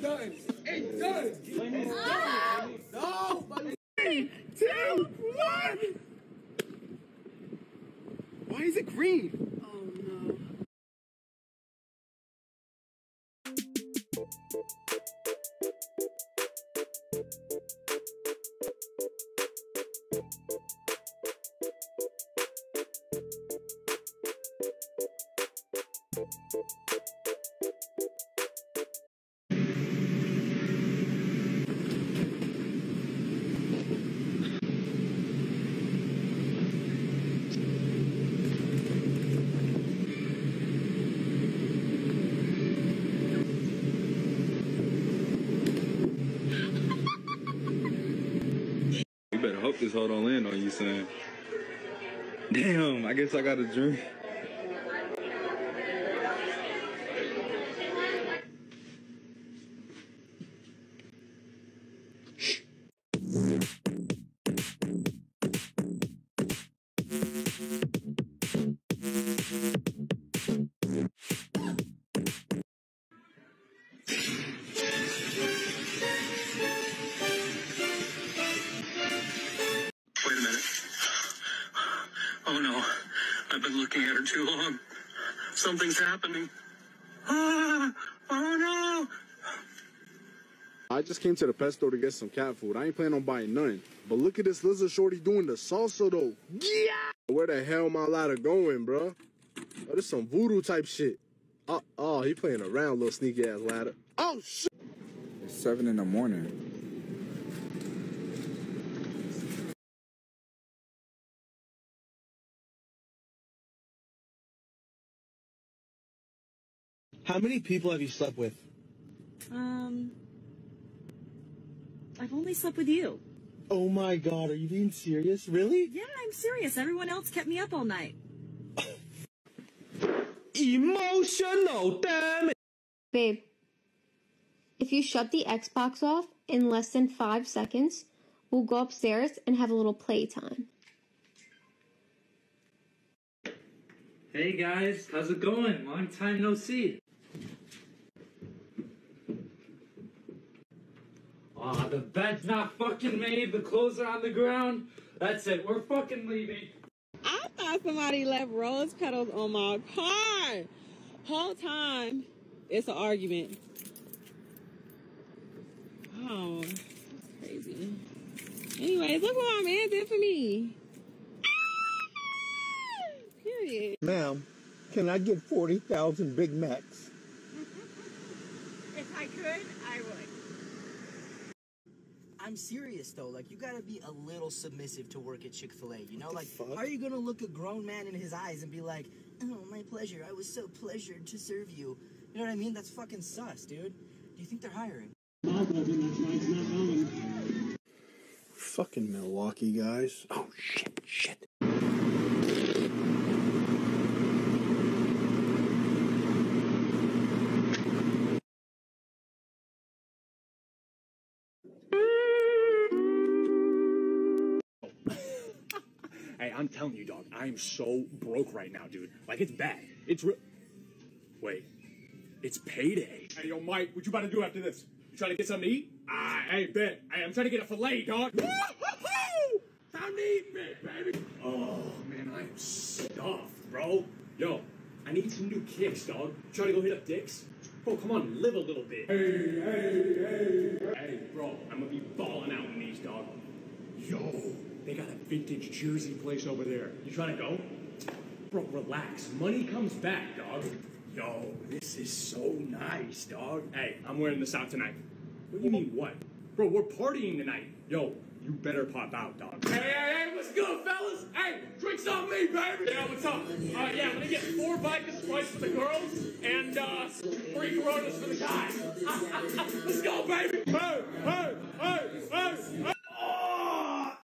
done. It's done. No. Three, two, one. Why is it green? This hoe don't land on you, son. Damn, I guess I got a drink. Minute. Oh no. I've been looking at her too long. Something's happening. Ah, oh no. I just came to the pet store to get some cat food. I ain't planning on buying none. But look at this lizard shorty doing the salsa though. Yeah! Where the hell my ladder going, bro? Oh, this some voodoo type shit. Oh, oh, he playing around, little sneaky ass ladder. Oh shit! It's seven in the morning. How many people have you slept with? Um, I've only slept with you. Oh my god, are you being serious? Really? Yeah, I'm serious. Everyone else kept me up all night. Emotional, damn it! Babe, if you shut the Xbox off in less than five seconds, we'll go upstairs and have a little playtime. Hey guys, how's it going? Long time no see. Aw, the bed's not fucking made, the clothes are on the ground. That's it, we're fucking leaving. I thought somebody left rose petals on my car. Whole time, it's an argument. Oh, that's crazy. Anyways, look what my man did for me. Period. Ma'am, can I get 40,000 Big Macs? If I could, I would. I'm serious though. Like you gotta be a little submissive to work at Chick Fil A. You know, like how are you gonna look a grown man in his eyes and be like, "Oh, my pleasure. I was so pleasured to serve you." You know what I mean? That's fucking sus, dude. Do you think they're hiring? Fucking Milwaukee guys. Oh shit, shit. Hey, I'm telling you, dog, I am so broke right now, dude. Like, it's bad. It's real. Wait, it's payday. Hey, yo, Mike, what you about to do after this? You trying to get something to eat? Ah, hey, bet. Hey, I'm trying to get a filet, dog. Time to eat, bet, baby. Oh, man, I am stuffed, bro. Yo, I need some new kicks, dog. Trying to go hit up dicks? Bro, come on, live a little bit. Hey, hey, hey. Hey, bro, I'm gonna be balling out in these, dog. Yo, they got a vintage Jersey place over there. You trying to go? Bro, relax. Money comes back, dog. Yo, this is so nice, dog. Hey, I'm wearing this out tonight. What do you mean, what? Bro, we're partying tonight. Yo, you better pop out, dog. Hey, hey, hey, what's good, fellas? Hey, drinks on me, baby. Yeah, what's up? Uh, yeah, I'm gonna get four vodka Sprites for the girls and uh, three Coronas for the guys. Let's go, baby.